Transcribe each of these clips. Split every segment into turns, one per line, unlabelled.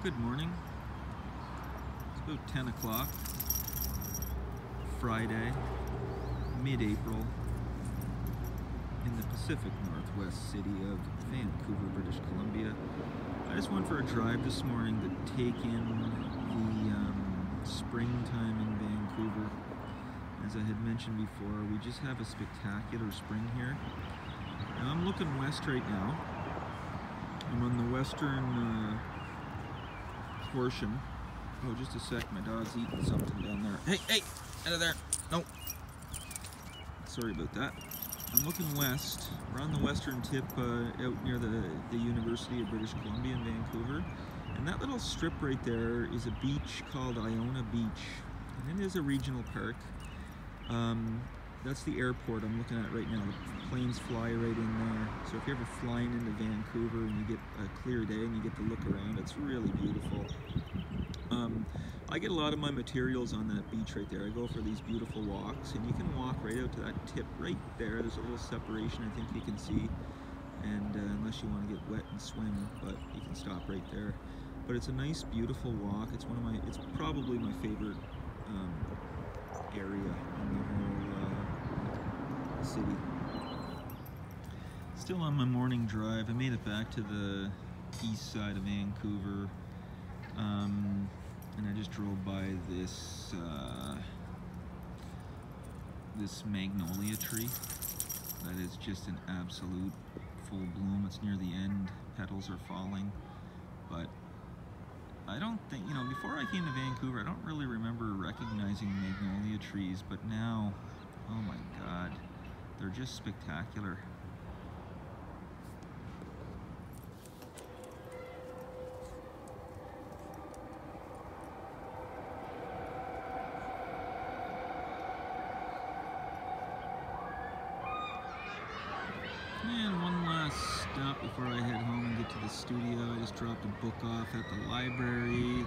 Good morning. It's about 10 o'clock, Friday, mid-April, in the Pacific Northwest city of Vancouver, British Columbia. I just went for a drive this morning to take in the um, springtime in Vancouver. As I had mentioned before, we just have a spectacular spring here. Now I'm looking west right now. I'm on the western uh, portion. Oh, just a sec. My dog's eating something down there. Hey, hey, out of there. No. Sorry about that. I'm looking west. We're on the western tip uh, out near the, the University of British Columbia in Vancouver. And that little strip right there is a beach called Iona Beach. And it is a regional park. Um, that's the airport I'm looking at right now. The planes fly right in there. So if you're ever flying into Vancouver and you get a clear day and you get to look around, it's really beautiful. Um, I get a lot of my materials on that beach right there. I go for these beautiful walks and you can walk right out to that tip right there. There's a little separation I think you can see. And uh, unless you want to get wet and swim, but you can stop right there. But it's a nice, beautiful walk. It's one of my, it's probably my favorite um, area in the whole uh, city. Still on my morning drive. I made it back to the east side of Vancouver. Um, and I just drove by this uh, this magnolia tree that is just an absolute full bloom. It's near the end, petals are falling, but I don't think, you know, before I came to Vancouver, I don't really remember recognizing magnolia trees, but now, oh my god, they're just spectacular. And one last stop before I head home and get to the studio. I just dropped a book off at the library.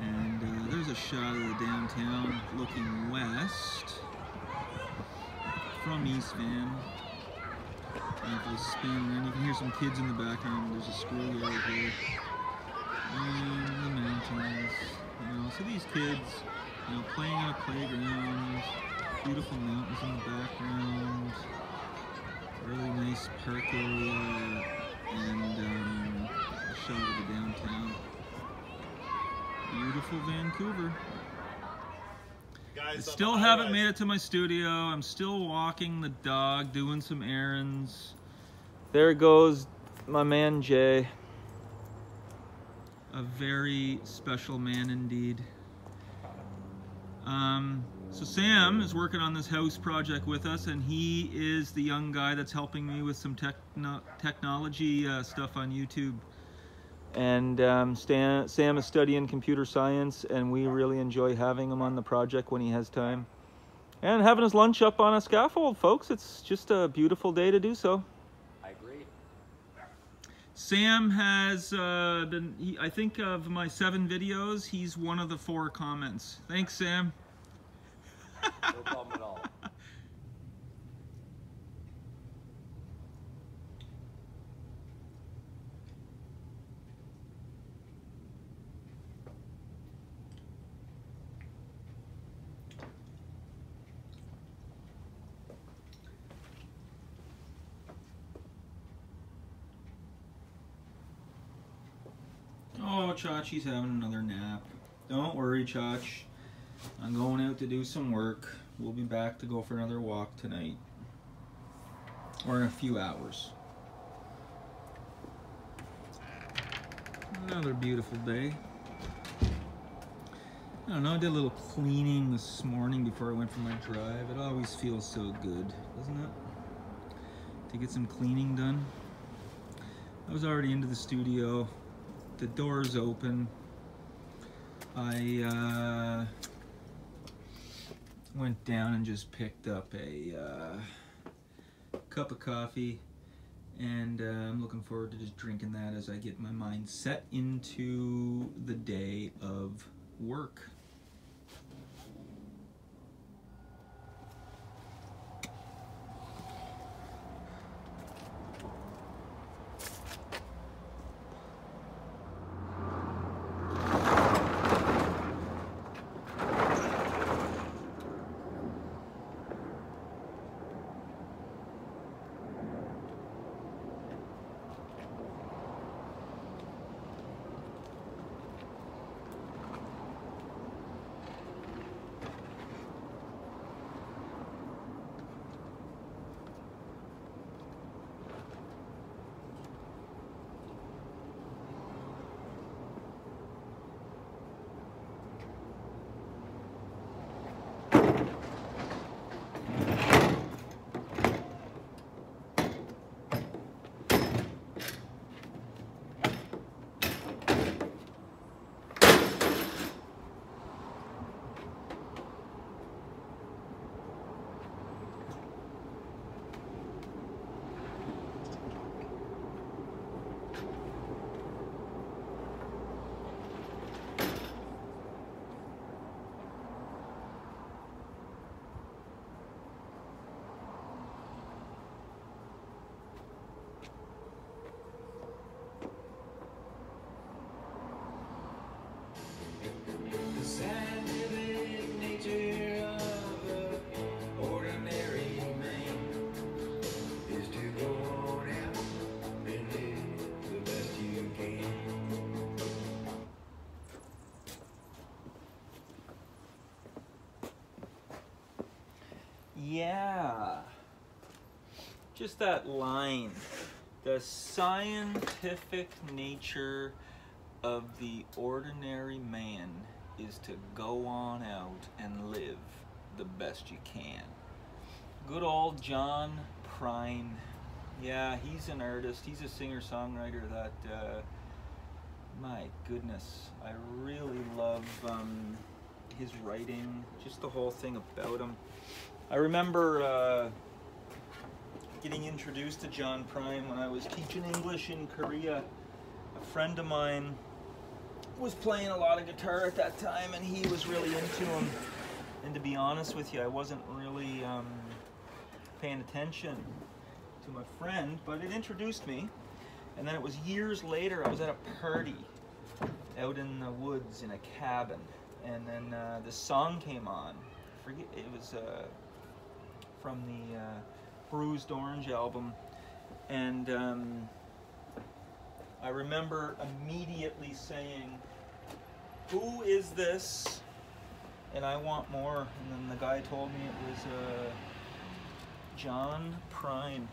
And uh, there's a shot of the downtown looking west from East Van. And if I spin around, you can hear some kids in the background. There's a schoolyard here. And the mountains. You know, so these kids, you know, playing on a playground, beautiful mountains in the background really nice park area and um, a shot of the downtown. Beautiful Vancouver.
Guys,
I still haven't made it to my studio. I'm still walking the dog, doing some errands. There goes my man Jay. A very special man indeed. Um, so Sam is working on this house project with us and he is the young guy that's helping me with some techno technology uh, stuff on YouTube. And um, Stan, Sam is studying computer science and we really enjoy having him on the project when he has time. And having his lunch up on a scaffold, folks. It's just a beautiful day to do so.
I agree.
Sam has uh, been, he, I think of my seven videos, he's one of the four comments. Thanks, Sam.
No problem at all.
Oh, Chachi's having another nap. Don't worry, Chach. I'm going out to do some work. We'll be back to go for another walk tonight. Or in a few hours. Another beautiful day. I don't know, I did a little cleaning this morning before I went for my drive. It always feels so good, doesn't it? To get some cleaning done. I was already into the studio. The door's open. I uh, went down and just picked up a uh, cup of coffee and uh, I'm looking forward to just drinking that as I get my mind set into the day of work. Yeah. Just that line. The scientific nature of the ordinary man is to go on out and live the best you can. Good old John Prine. Yeah, he's an artist. He's a singer-songwriter that, uh, my goodness, I really love um, his writing, just the whole thing about him. I remember uh, getting introduced to John Prine when I was teaching English in Korea. A friend of mine was playing a lot of guitar at that time and he was really into him. And to be honest with you, I wasn't really um, paying attention to my friend, but it introduced me. And then it was years later, I was at a party out in the woods in a cabin. And then uh, this song came on. I forget, it was uh, from the uh, Bruised Orange album. And um, I remember immediately saying, who is this? And I want more. And then the guy told me it was uh, John Prine.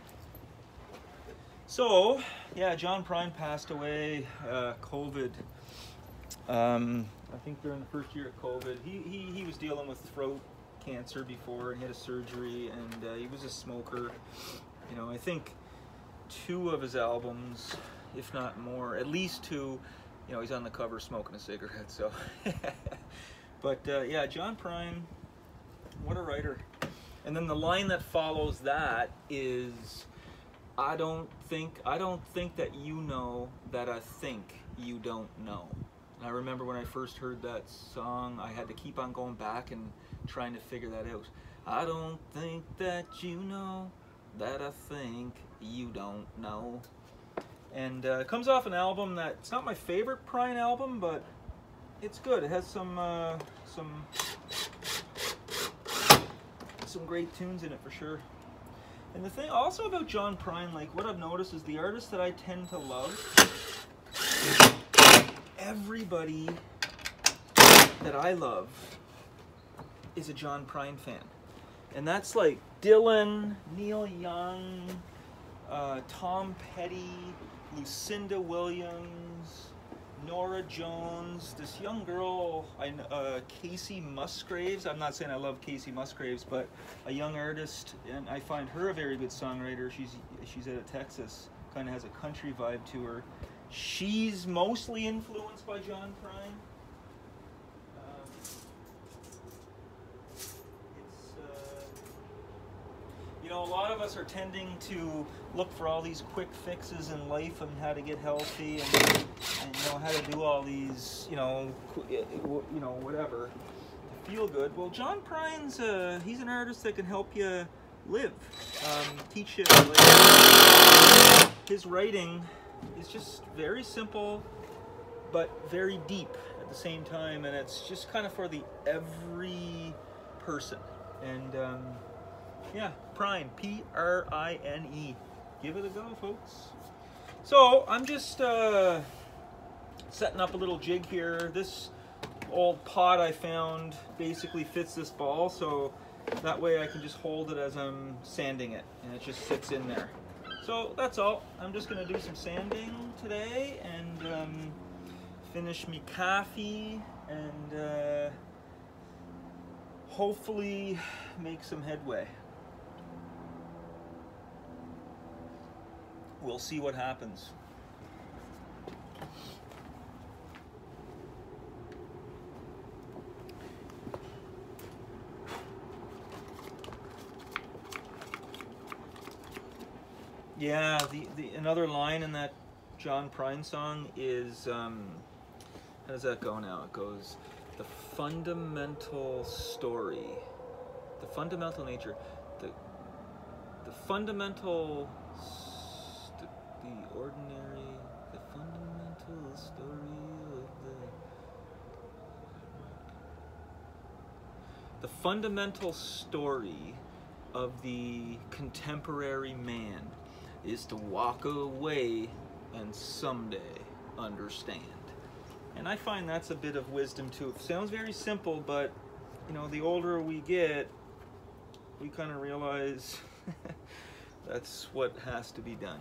So, yeah, John Prine passed away, uh, COVID. Um, I think during the first year of COVID, he, he, he was dealing with throat cancer before and he had a surgery and uh, he was a smoker. You know, I think two of his albums, if not more, at least two, you know, he's on the cover smoking a cigarette, so. but uh, yeah, John Prine, what a writer. And then the line that follows that is, I don't think, I don't think that you know that I think you don't know. And I remember when I first heard that song, I had to keep on going back and trying to figure that out. I don't think that you know that I think you don't know. And uh, comes off an album that it's not my favorite Prine album, but it's good. It has some uh, some some great tunes in it for sure. And the thing also about John Prine, like what I've noticed is the artists that I tend to love, everybody that I love is a John Prine fan. And that's like Dylan, Neil Young, uh, Tom Petty, Lucinda Williams, Norah Jones, this young girl, uh, Kacey Musgraves. I'm not saying I love Kacey Musgraves, but a young artist, and I find her a very good songwriter. She's she's out of Texas, kind of has a country vibe to her. She's mostly influenced by John Prine. know, a lot of us are tending to look for all these quick fixes in life and how to get healthy and, and you know how to do all these, you know, you know whatever to feel good. Well, John Prine's uh, he's an artist that can help you live, um, teach you. Like, his writing is just very simple, but very deep at the same time, and it's just kind of for the every person. And um, yeah, Prine, P-R-I-N-E. Give it a go, folks. So I'm just uh, setting up a little jig here. This old pot I found basically fits this ball, so that way I can just hold it as I'm sanding it, and it just sits in there. So that's all. I'm just gonna do some sanding today and um, finish me coffee and uh, hopefully make some headway. We'll see what happens. Yeah, the, the another line in that John Prine song is um, how does that go now? It goes the fundamental story, the fundamental nature, the the fundamental the ordinary, the fundamental story of the... The fundamental story of the contemporary man is to walk away and someday understand. And I find that's a bit of wisdom too. It sounds very simple, but you know, the older we get, we kind of realize that's what has to be done.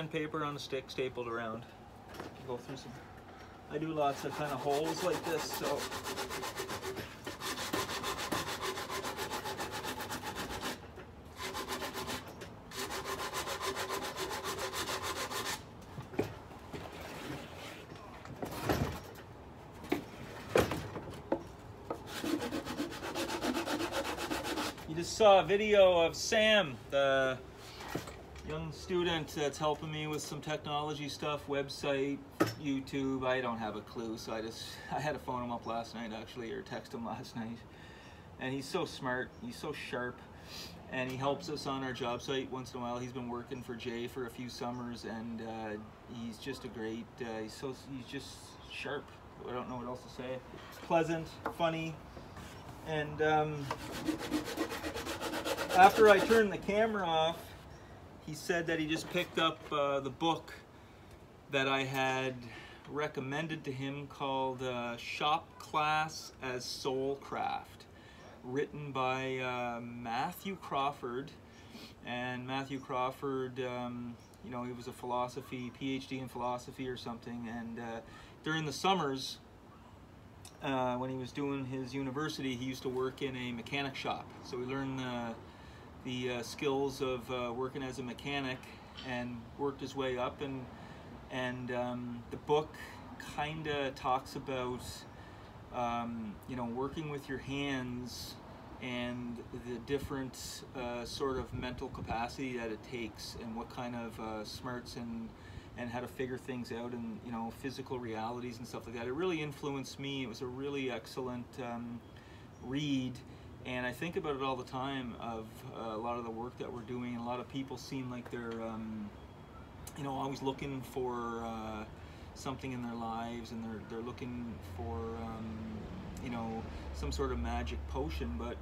Sandpaper on a stick stapled around. Go through some. I do lots of kind of holes like this, so. You just saw a video of Sam, the young student that's helping me with some technology stuff, website, YouTube. I don't have a clue, so I just I had to phone him up last night actually, or text him last night. And he's so smart, he's so sharp, and he helps us on our job site once in a while. He's been working for Jay for a few summers, and uh, he's just a great. Uh, he's so he's just sharp. I don't know what else to say. It's pleasant, funny, and um, after I turned the camera off he said that he just picked up uh, the book that I had recommended to him called uh, Shop Class as Soulcraft, written by uh, Matthew Crawford. And Matthew Crawford, um, you know, he was a philosophy, PhD in philosophy or something. And uh, during the summers, uh, when he was doing his university, he used to work in a mechanic shop. So he learned the uh, skills of uh, working as a mechanic and worked his way up and and um, the book kind of talks about um, you know working with your hands and the different uh, sort of mental capacity that it takes and what kind of uh, smarts and and how to figure things out and you know physical realities and stuff like that. It really influenced me. It was a really excellent um, read and I think about it all the time of uh, a lot of the work that we're doing. A lot of people seem like they're, um, you know, always looking for uh, something in their lives, and they're they're looking for, um, you know, some sort of magic potion. But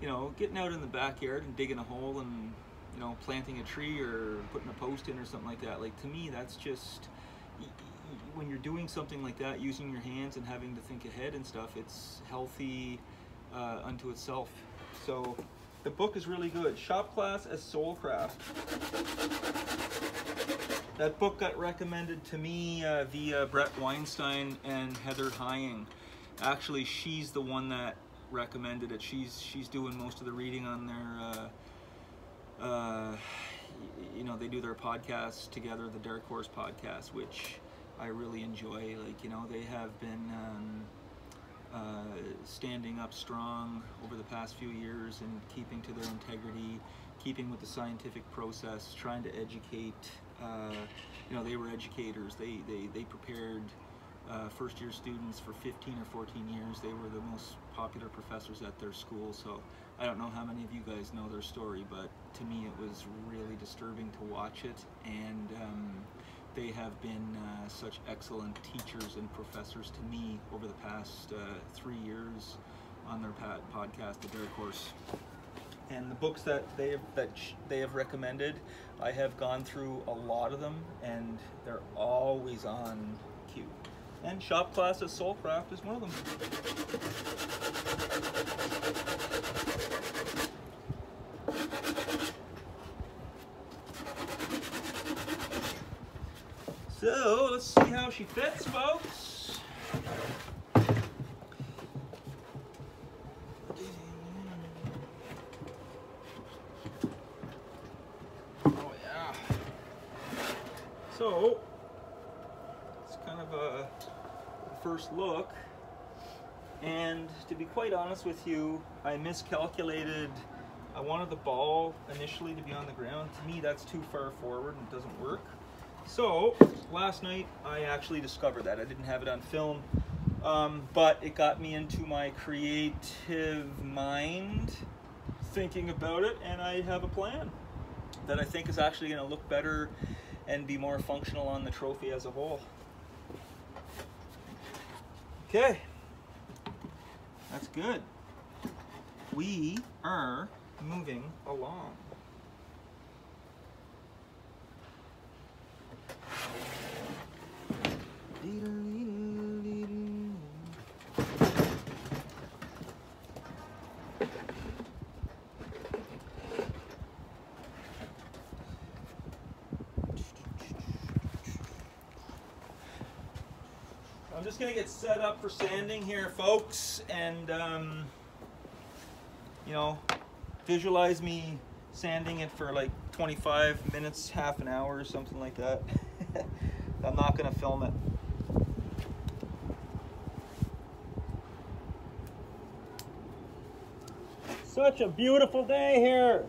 you know, getting out in the backyard and digging a hole and you know, planting a tree or putting a post in or something like that. Like to me, that's just when you're doing something like that, using your hands and having to think ahead and stuff. It's healthy uh, unto itself. So the book is really good. Shop Class as Soulcraft. That book got recommended to me uh, via Bret Weinstein and Heather Heying. Actually, she's the one that recommended it. She's she's doing most of the reading on their. Uh, uh, you know, they do their podcast together, the Dark Horse podcast, which I really enjoy. Like, you know, they have been um, uh, standing up strong over the past few years and keeping to their integrity, keeping with the scientific process, trying to educate. Uh, you know, they were educators. They they they prepared uh, first year students for 15 or 14 years. They were the most popular professors at their school. So I don't know how many of you guys know their story, but to me it was really disturbing to watch it. And um, they have been uh, such excellent teachers and professors to me over the past uh, three years on their podcast, The Dark Horse. And the books that they have, that they have recommended, I have gone through a lot of them, and they're always on cue. And Shop Class at Soulcraft is one of them. So let's see how she fits, folks. Oh yeah. So it's kind of a first look. And to be quite honest with you, I miscalculated. I wanted the ball initially to be on the ground. To me, that's too far forward and it doesn't work. So last night I actually discovered that I didn't have it on film, um, but it got me into my creative mind thinking about it, and I have a plan that I think is actually going to look better and be more functional on the trophy as a whole. Okay, that's good. We are moving along. I'm just gonna get set up for sanding here, folks, and um, you know, visualize me sanding it for like 25 minutes, half an hour, or something like that. I'm not gonna film it. Such a beautiful day here.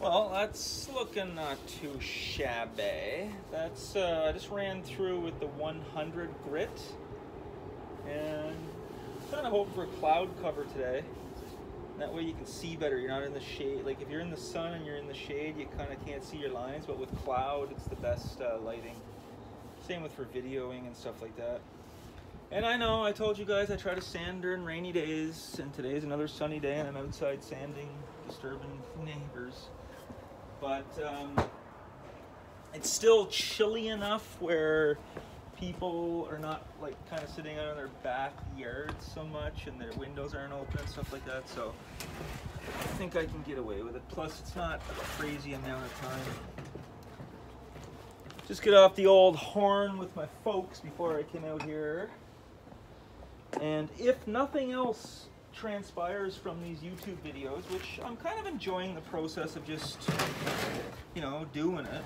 Well, that's looking not too shabby. That's uh, I just ran through with the 100 grit, and kind of hoping for cloud cover today. That way you can see better. You're not in the shade. Like if you're in the sun and you're in the shade, you kind of can't see your lines. But with cloud, it's the best uh, lighting. Same with for videoing and stuff like that. And I know I told you guys I try to sand during rainy days, and today's another sunny day, and I'm outside sanding, disturbing neighbors. But um, it's still chilly enough where people are not like kind of sitting out in their backyards so much, and their windows aren't open and stuff like that. So I think I can get away with it. Plus, it's not a crazy amount of time. Just get off the old horn with my folks before I came out here. And if nothing else transpires from these YouTube videos, which I'm kind of enjoying the process of just, you know, doing it,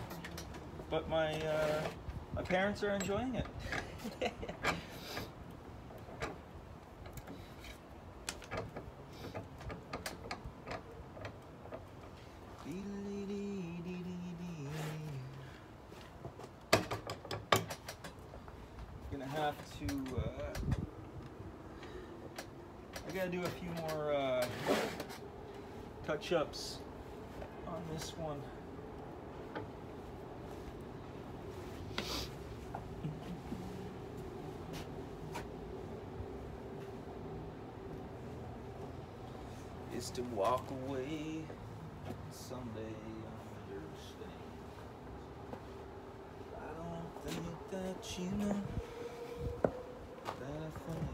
but my uh, my parents are enjoying it. Gonna have to. Uh, I gotta do a few more uh, touch-ups on this one. Is to walk away someday understand. I don't think that you know that I think.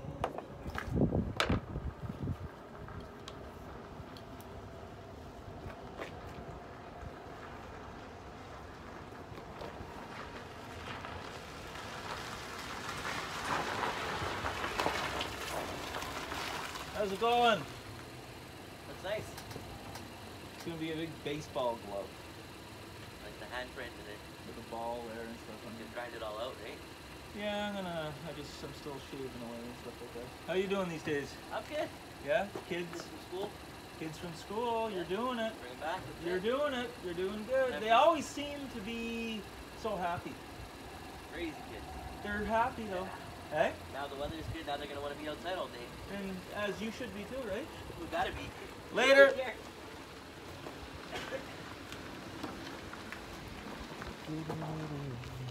How's it going?
That's nice.
It's gonna be a big baseball glove
Like the handprint in it.
with a ball there and stuff.
You grind it all out, right?
Yeah, I'm gonna. I just I'm still shaving away and stuff like that. How you doing these days?
I'm good.
Yeah, kids,
Kids from school.
kids from school. You're doing it.
Bring back.
You're
it.
doing it. You're doing good. They always seem to be so happy.
Crazy kids.
They're happy though. Hey, eh?
Now the weather's good. Now they're gonna want to be outside all day.
and as you should be too, right?
We gotta be.
Later.
Take care.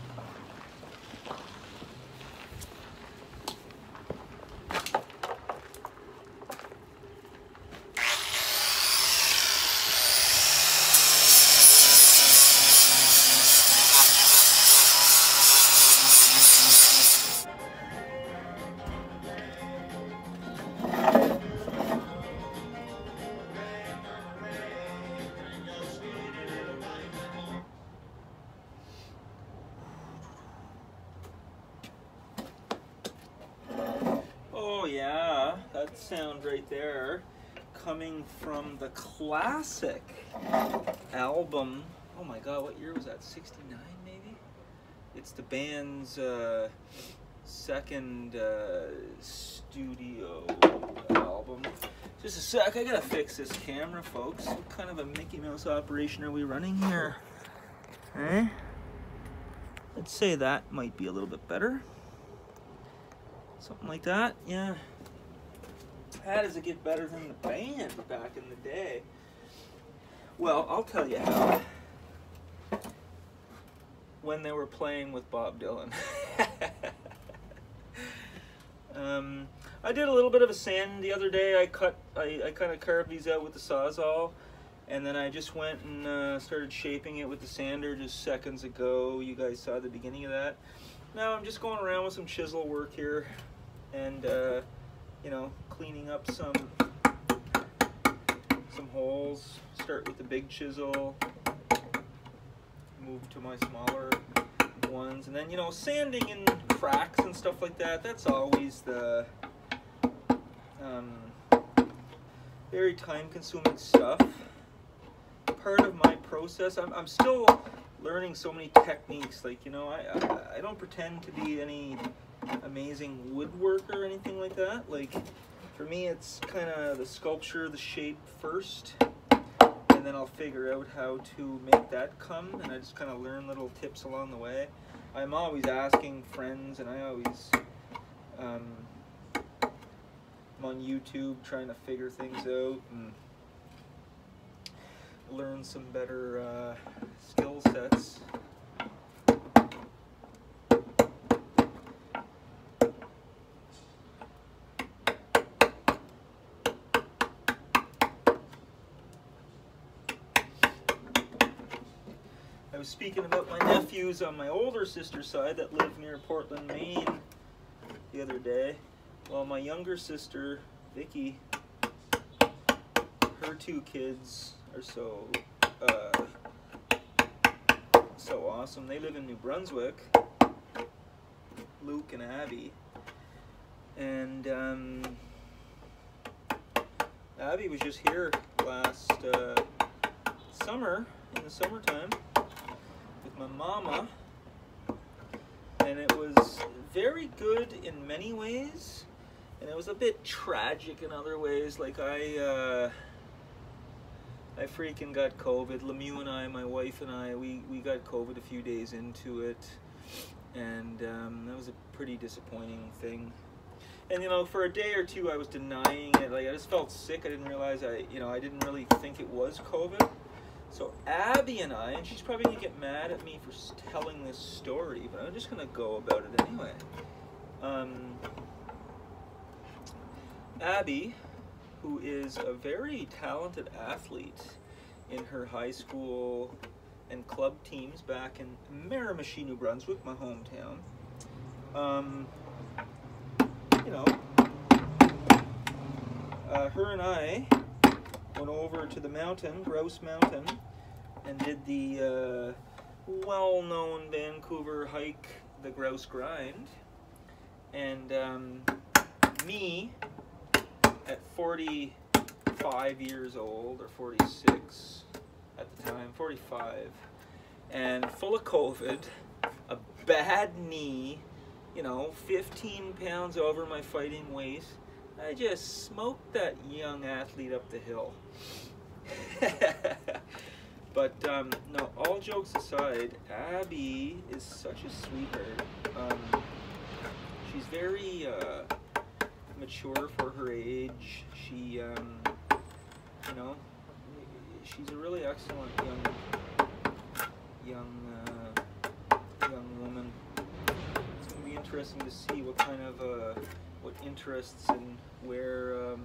The classic album. Oh my God, what year was that? '69 maybe. It's the band's uh, second uh, studio album. Just a sec, I gotta fix this camera, folks. What kind of a Mickey Mouse operation are we running here? Eh? I'd say that might be a little bit better. Something like that, yeah. How does it get better than the band back in the day? Well, I'll tell you how. When they were playing with Bob Dylan. um, I did a little bit of a sand the other day. I cut, I, I kind of carved these out with the Sawzall. And then I just went and uh, started shaping it with the sander just seconds ago. You guys saw the beginning of that. Now I'm just going around with some chisel work here and uh, you know cleaning up some some holes. Start with the big chisel. Move to my smaller ones. And then you know sanding and cracks and stuff like that that's always the um, very time consuming stuff. Part of my process I'm, I'm still learning so many techniques. Like you know I, I, I don't pretend to be any amazing woodworker or anything like that. Like for me, it's kind of the sculpture, the shape first, and then I'll figure out how to make that come. And I just kind of learn little tips along the way. I'm always asking friends, and I always um, I'm on YouTube trying to figure things out and learn some better uh, skill sets. Was speaking about my nephews on my older sister's side that live near Portland, Maine the other day. Well, my younger sister, Vicky, her two kids are so uh, so awesome. They live in New Brunswick, Luke and Abby, and um, Abby was just here last uh, summer in the summertime with my mama, and it was very good in many ways, and it was a bit tragic in other ways. Like I, uh, I freaking got COVID. Lemieux and I, my wife and I, we we got COVID a few days into it, and um, that was a pretty disappointing thing. and you know, for a day or two, I was denying it. Like I just felt sick. I didn't realize I, you know, I didn't really think it was COVID. So Abby and I, and she's probably gonna get mad at me for telling this story, but I'm just gonna go about it anyway. Um, Abby, who is a very talented athlete in her high school and club teams back in Miramichi, New Brunswick, my hometown. Um, you know, uh, her and I went over to the mountain, Grouse Mountain, and did the uh, well-known Vancouver hike, the Grouse Grind. And um, me, at 45 years old, or 46 at the time, 45, and full of COVID, a bad knee, you know, 15 pounds over my fighting weight. I just smoked that young athlete up the hill. but um, no, all jokes aside, Abby is such a sweetheart. Um, she's very uh, mature for her age. She, um, you know, she's a really excellent young, young, uh, young woman. It's gonna be interesting to see what kind of uh, what interests and where um,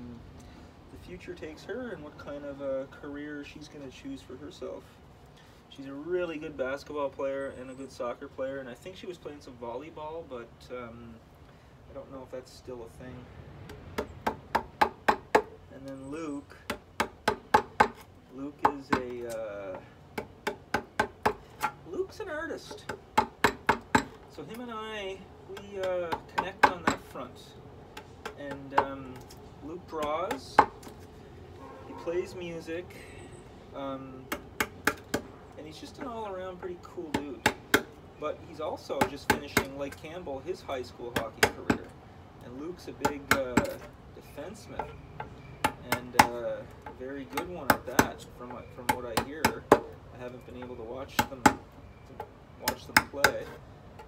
the future takes her and what kind of a career she's going to choose for herself. She's a really good basketball player and a good soccer player, and I think she was playing some volleyball, but um, I don't know if that's still a thing. And then Luke. Luke is a. Uh, Luke's an artist. So him and I, we uh, connect on that front. And um, Luke draws. He plays music. Um, and he's just an all-around pretty cool dude. But he's also just finishing, like Campbell, his high school hockey career. And Luke's a big uh, defenseman. And uh, a very good one at that, from, from what I hear. I haven't been able to watch them, watch them play.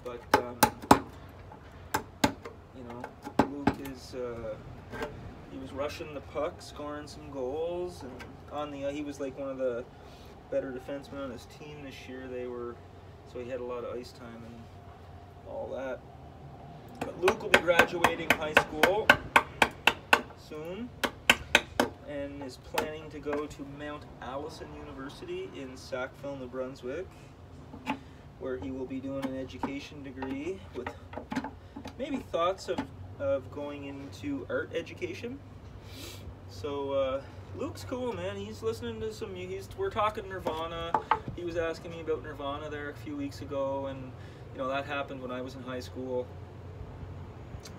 But, um, you know, Is, uh, he was rushing the puck, scoring some goals, and on the, he was like one of the better defensemen on his team this year. They were, so he had a lot of ice time and all that. But Luke will be graduating high school soon and is planning to go to Mount Allison University in Sackville, New Brunswick, where he will be doing an education degree with maybe thoughts of, of going into art education. So uh, Luke's cool, man. He's listening to some. He's we're talking Nirvana. He was asking me about Nirvana there a few weeks ago, and you know that happened when I was in high school.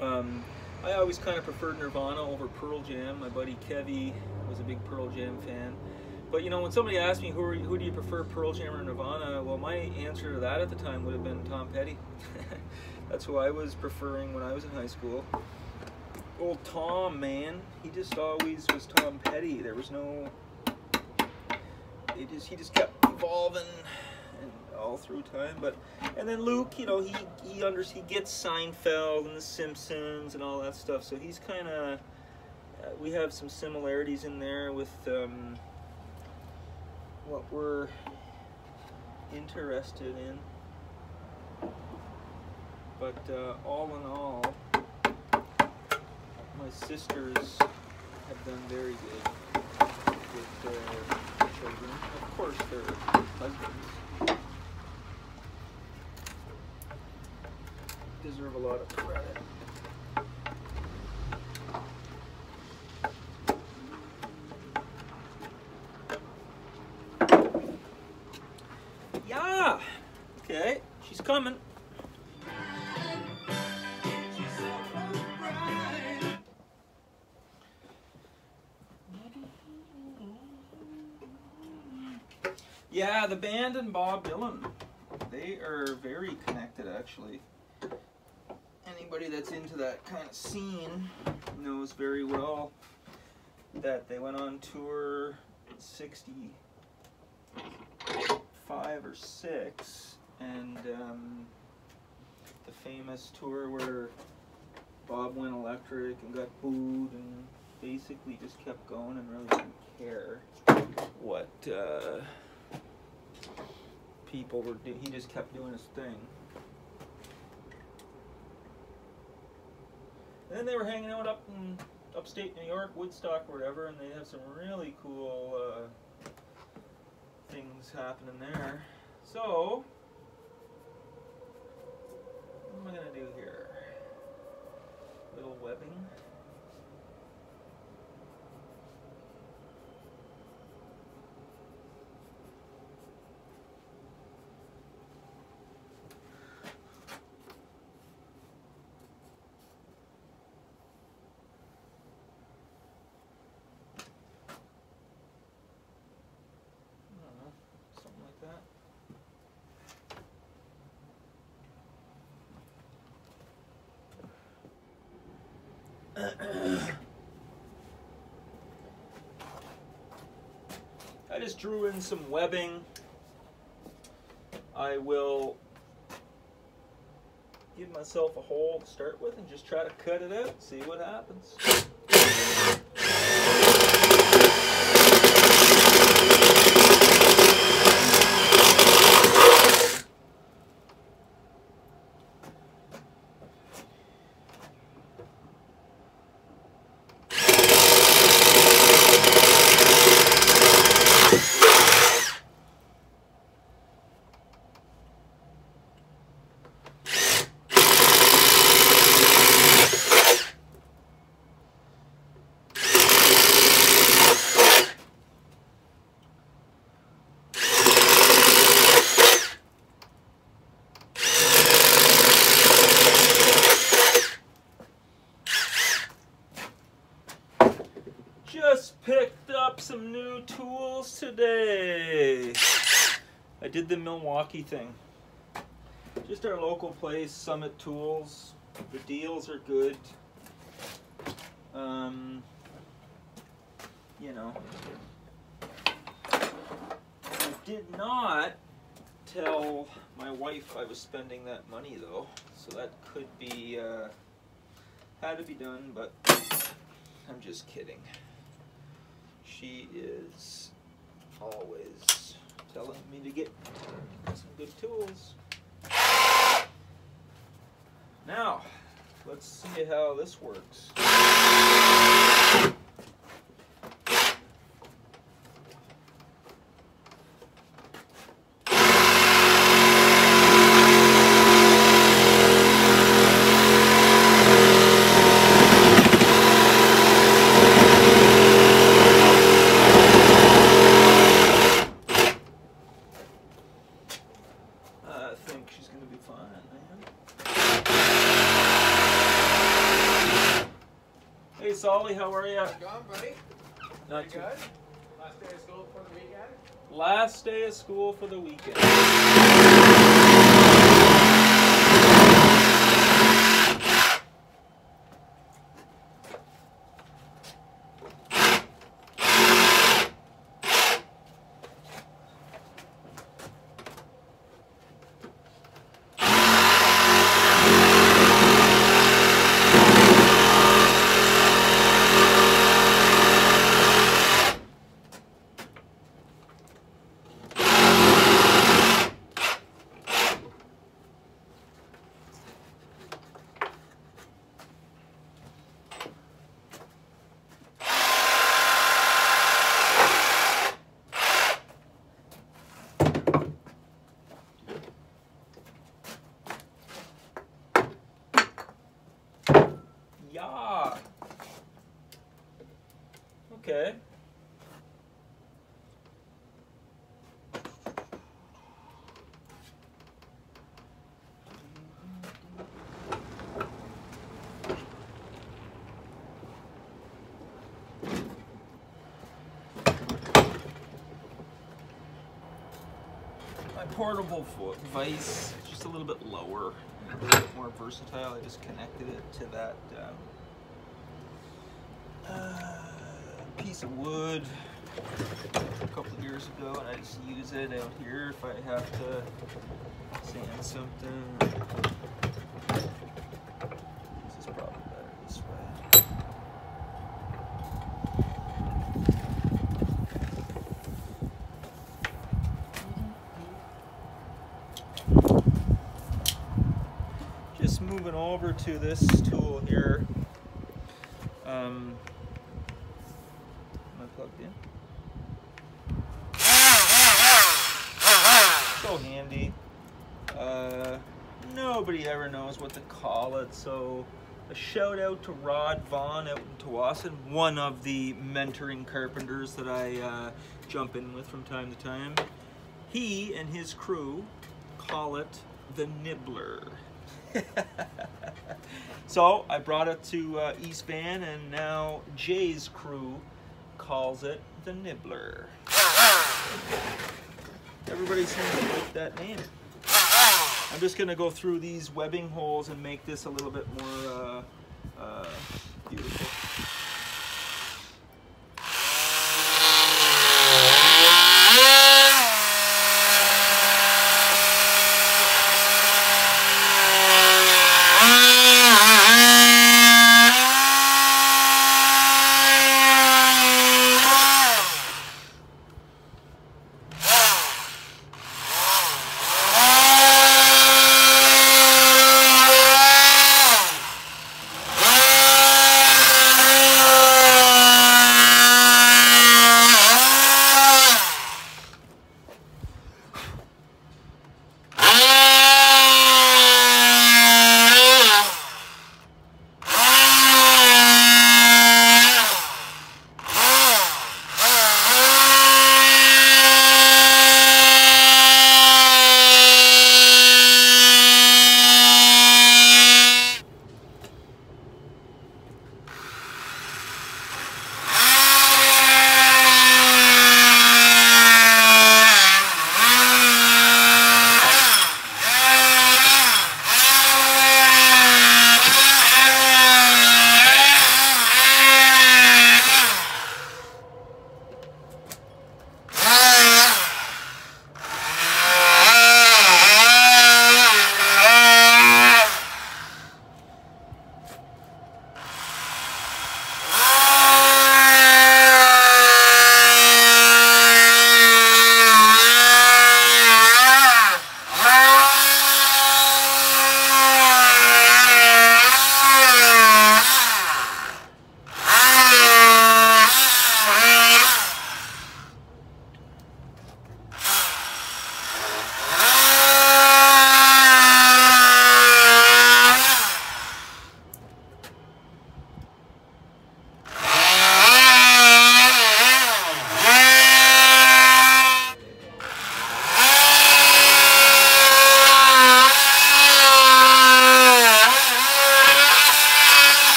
Um, I always kind of preferred Nirvana over Pearl Jam. My buddy Kevy was a big Pearl Jam fan. But you know, when somebody asked me who who do you prefer, Pearl Jam or Nirvana, well, my answer to that at the time would have been Tom Petty. That's who I was preferring when I was in high school. Old Tom, man, he just always was Tom Petty. There was no. It just he just kept evolving and all through time. But and then Luke, you know, he he under he gets Seinfeld and The Simpsons and all that stuff. So he's kind of. Uh, we have some similarities in there with um, what we're interested in. But uh, all in all, my sisters have done very good with their children. Of course, their husbands deserve a lot of credit. The band and Bob Dylan. They are very connected, actually. Anybody that's into that kind of scene knows very well that they went on tour in 65 or 6, and um, the famous tour where Bob went electric and got booed and basically just kept going and really didn't care what uh, people were. He just kept doing his thing. And then they were hanging out up in upstate New York, Woodstock or whatever, and they have some really cool uh, things happening there. So, what am I gonna do here? Little webbing. I don't know, something like that. I just drew in some webbing. I will give myself a hole to start with and just try to cut it out, see what happens. Just picked up some new tools today. I did the Milwaukee thing. Just our local place, Summit Tools. The deals are good. Um, you know. I did not tell my wife I was spending that money though, so that could be uh, had to be done, but I'm just kidding. She is always telling me to get some good tools. Now, let's see how this works. I think she's gonna be fine, man. Hey, Solly, how are ya?
How's it going, buddy?
Not
Pretty
too
good. Last day of school for the weekend.
Last day of school for the weekend. Yeah. Okay. My portable vise, just a little bit lower, a little bit more versatile. I just connected it to that um, uh, piece of wood a couple of years ago, and I just use it out here if I have to sand something. This is probably better. over to this tool here. Um, am I plugged in? So handy. Uh, nobody ever knows what to call it, so a shout out to Rod Vaughn out in Tsawwassen, one of the mentoring carpenters that I uh, jump in with from time to time. He and his crew call it the Nibbler. so I brought it to uh, East Van, and now Jay's crew calls it the Nibbler. Everybody seems to like that name. I'm just gonna go through these webbing holes and make this a little bit more uh, uh, beautiful.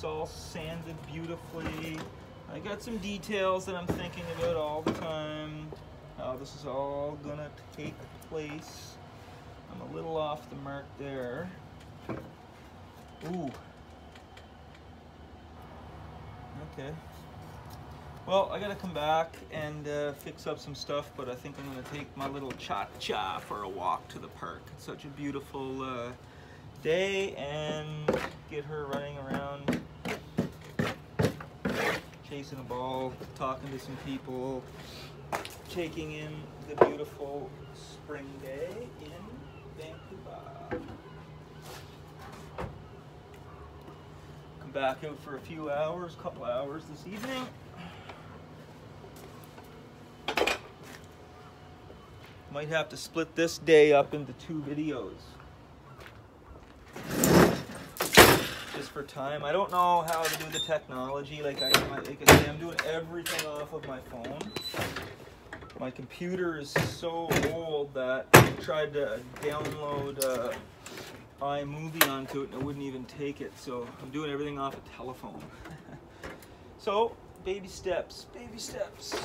Gets all sanded beautifully, I got some details that I'm thinking about all the time. How this is all gonna take place. I'm a little off the mark there. Ooh. Okay. Well, I gotta come back and uh, fix up some stuff, but I think I'm gonna take my little cha-cha for a walk to the park. It's such a beautiful uh, day and get her running around, chasing a ball, talking to some people, taking in the beautiful spring day in Vancouver. Come back out for a few hours, a couple hours this evening. Might have to split this day up into two videos. For time. I don't know how to do the technology. Like I, like I say, I'm doing everything off of my phone my computer is so old that I tried to download uh, iMovie onto it and it wouldn't even take it. So I'm doing everything off a telephone. so baby steps, baby steps.